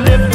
live